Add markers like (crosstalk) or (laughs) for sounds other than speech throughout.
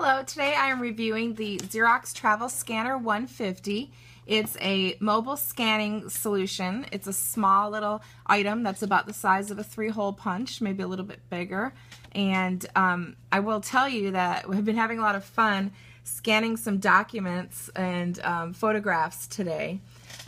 Hello, today I am reviewing the Xerox Travel Scanner 150. It's a mobile scanning solution. It's a small little item that's about the size of a three-hole punch, maybe a little bit bigger. And um, I will tell you that we've been having a lot of fun scanning some documents and um, photographs today.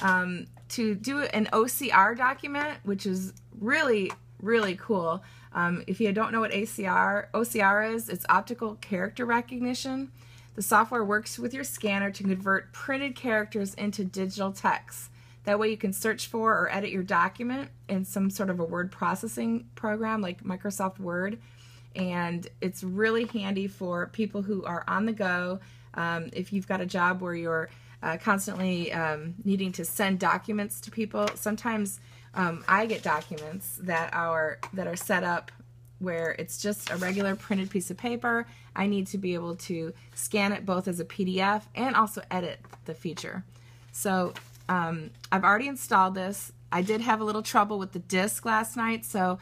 Um, to do an OCR document, which is really, really cool, um, if you don't know what ACR, OCR is, it's optical character recognition. The software works with your scanner to convert printed characters into digital text. That way you can search for or edit your document in some sort of a word processing program like Microsoft Word. And it's really handy for people who are on the go. Um, if you've got a job where you're uh, constantly um, needing to send documents to people, sometimes um, I get documents that are that are set up where it's just a regular printed piece of paper. I need to be able to scan it both as a PDF and also edit the feature. So um, I've already installed this. I did have a little trouble with the disk last night, so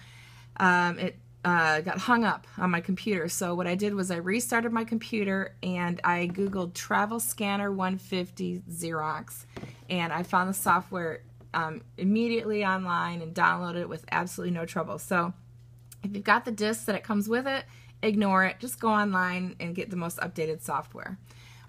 um, it uh, got hung up on my computer. So what I did was I restarted my computer and I googled Travel Scanner 150 Xerox, and I found the software um, immediately online and download it with absolutely no trouble. So if you've got the disc that it comes with it, ignore it. Just go online and get the most updated software.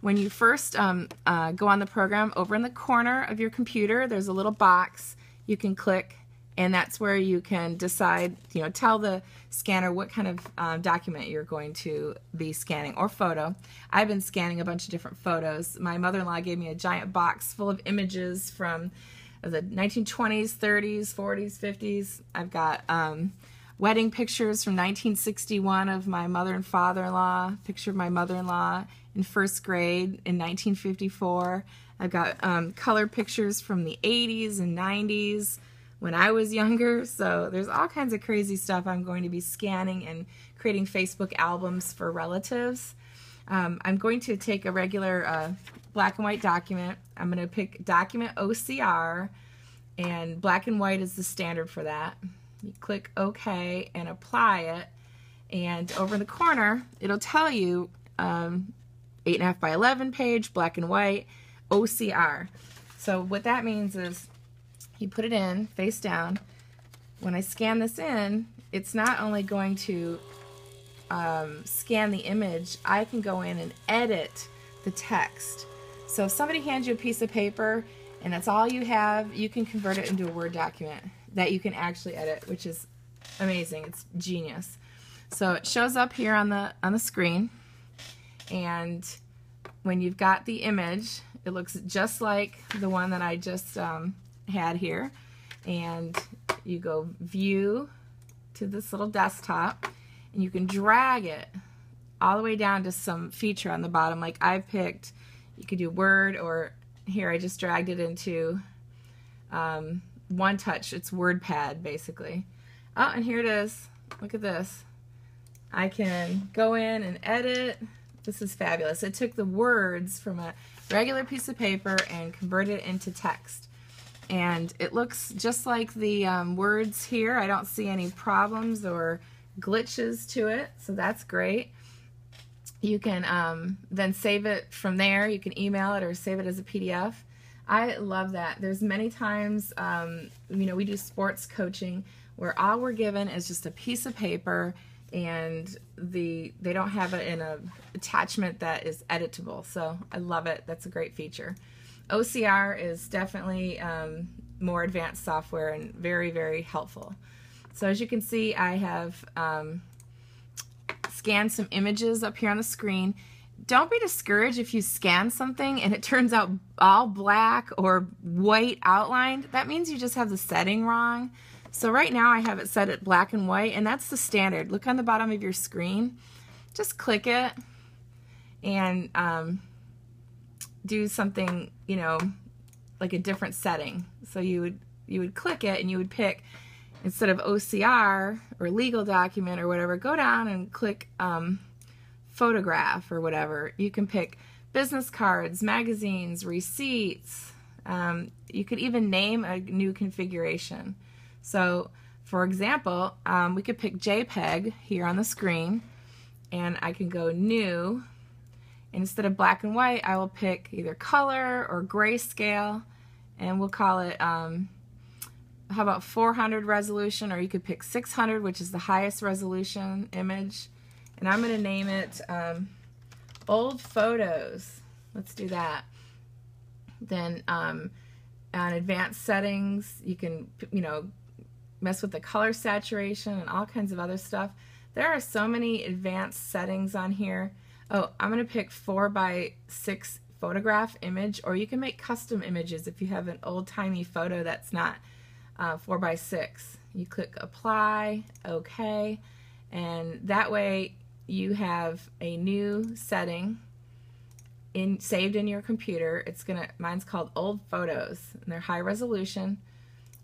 When you first um, uh, go on the program, over in the corner of your computer, there's a little box you can click and that's where you can decide, you know, tell the scanner what kind of um, document you're going to be scanning or photo. I've been scanning a bunch of different photos. My mother-in-law gave me a giant box full of images from the 1920s, 30s, 40s, 50s. I've got um, wedding pictures from 1961 of my mother and father-in-law, picture of my mother-in-law in first grade in 1954. I've got um, color pictures from the 80s and 90s when I was younger. So there's all kinds of crazy stuff I'm going to be scanning and creating Facebook albums for relatives. Um, I'm going to take a regular uh, black and white document. I'm going to pick document OCR and black and white is the standard for that. You click OK and apply it and over in the corner it'll tell you um, 8.5 by 11 page, black and white, OCR. So what that means is you put it in face down. When I scan this in, it's not only going to um, scan the image, I can go in and edit the text. So if somebody hands you a piece of paper and that's all you have, you can convert it into a Word document that you can actually edit, which is amazing. It's genius. So it shows up here on the on the screen, and when you've got the image, it looks just like the one that I just um, had here. And you go View to this little desktop, and you can drag it all the way down to some feature on the bottom. Like I picked, you could do Word, or here I just dragged it into um, One Touch. It's WordPad, basically. Oh, and here it is. Look at this. I can go in and edit. This is fabulous. It took the words from a regular piece of paper and converted it into text. And it looks just like the um, words here. I don't see any problems or glitches to it, so that's great. You can um, then save it from there. You can email it or save it as a PDF. I love that. There's many times, um, you know, we do sports coaching where all we're given is just a piece of paper and the they don't have it in a attachment that is editable. So I love it. That's a great feature. OCR is definitely um, more advanced software and very, very helpful. So as you can see, I have um, scanned some images up here on the screen. Don't be discouraged if you scan something and it (laughs) turns out all black or white outlined. That means you just have the setting wrong. So right now I have it set at black and white and that's the standard. Look on the bottom of your screen. Just click it and um, do something, you know, like a different setting. So you would you would click it and you would pick instead of OCR or legal document or whatever, go down and click um, photograph or whatever. You can pick business cards, magazines, receipts. Um, you could even name a new configuration. So for example, um, we could pick JPEG here on the screen and I can go new instead of black and white, I will pick either color or grayscale, and we'll call it, um, how about 400 resolution, or you could pick 600, which is the highest resolution image. And I'm going to name it um, Old Photos. Let's do that. Then um, on advanced settings, you can, you know, mess with the color saturation and all kinds of other stuff. There are so many advanced settings on here. Oh, I'm going to pick 4 by 6 photograph image, or you can make custom images if you have an old-timey photo that's not uh, 4 by 6 You click Apply, OK, and that way you have a new setting in saved in your computer. It's gonna mine's called Old Photos, and they're high resolution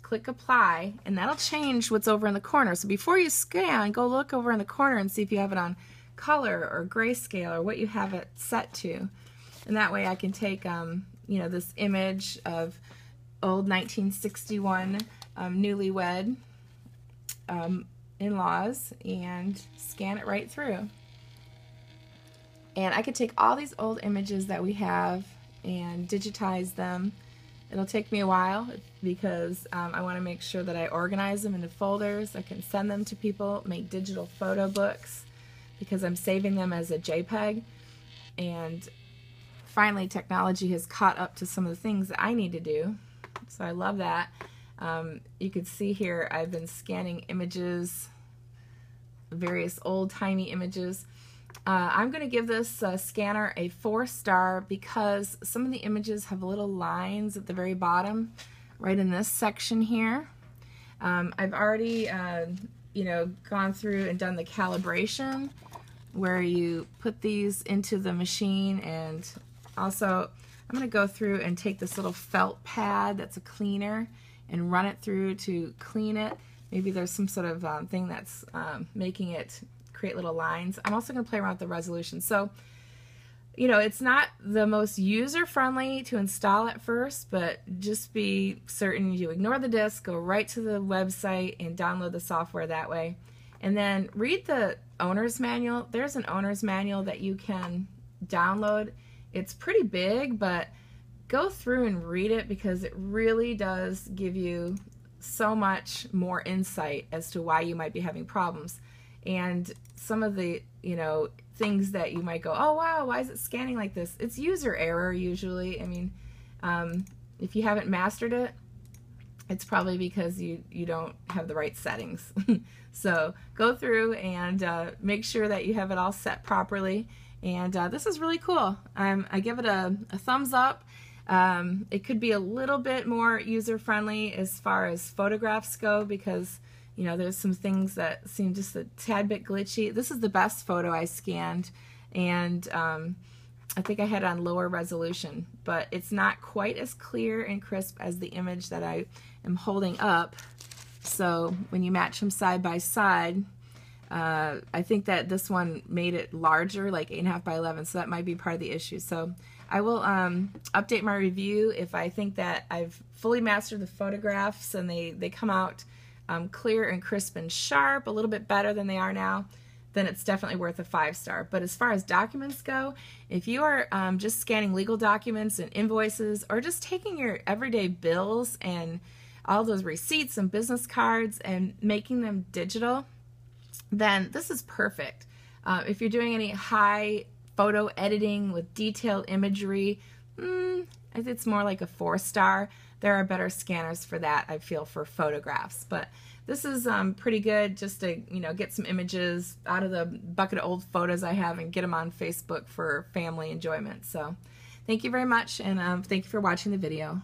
click apply and that'll change what's over in the corner. So before you scan, go look over in the corner and see if you have it on color or grayscale or what you have it set to. And that way I can take, um, you know, this image of old 1961 um, newlywed um, in-laws and scan it right through. And I could take all these old images that we have and digitize them It'll take me a while because um, I want to make sure that I organize them into folders. I can send them to people, make digital photo books because I'm saving them as a JPEG. And finally, technology has caught up to some of the things that I need to do. So I love that. Um, you can see here I've been scanning images, various old-timey images. Uh, I'm going to give this uh, scanner a four star because some of the images have little lines at the very bottom, right in this section here. Um, I've already, uh, you know, gone through and done the calibration where you put these into the machine and also I'm going to go through and take this little felt pad that's a cleaner and run it through to clean it. Maybe there's some sort of um, thing that's um, making it create little lines. I'm also going to play around with the resolution. So, you know, it's not the most user-friendly to install at first, but just be certain you ignore the disk, go right to the website and download the software that way. And then read the owner's manual. There's an owner's manual that you can download. It's pretty big, but go through and read it because it really does give you so much more insight as to why you might be having problems. And some of the you know things that you might go oh wow why is it scanning like this? It's user error usually. I mean um, if you haven't mastered it it's probably because you you don't have the right settings. (laughs) So go through and uh, make sure that you have it all set properly. And uh, this is really cool. Um, I give it a, a thumbs up um, it could be a little bit more user friendly as far as photographs go because you know, there's some things that seem just a tad bit glitchy. This is the best photo I scanned, and um, I think I had on lower resolution, but it's not quite as clear and crisp as the image that I am holding up. So when you match them side by side, uh, I think that this one made it larger, like 8.5 by 11, so that might be part of the issue. So I will um, update my review if I think that I've fully mastered the photographs and they, they come out um, clear and crisp and sharp, a little bit better than they are now, then it's definitely worth a five star. But as far as documents go, if you are um, just scanning legal documents and invoices or just taking your everyday bills and all those receipts and business cards and making them digital, then this is perfect. Uh, if you're doing any high photo editing with detailed imagery, mm, it's more like a four star there are better scanners for that, I feel, for photographs. But this is um, pretty good just to, you know, get some images out of the bucket of old photos I have and get them on Facebook for family enjoyment. So thank you very much, and um, thank you for watching the video.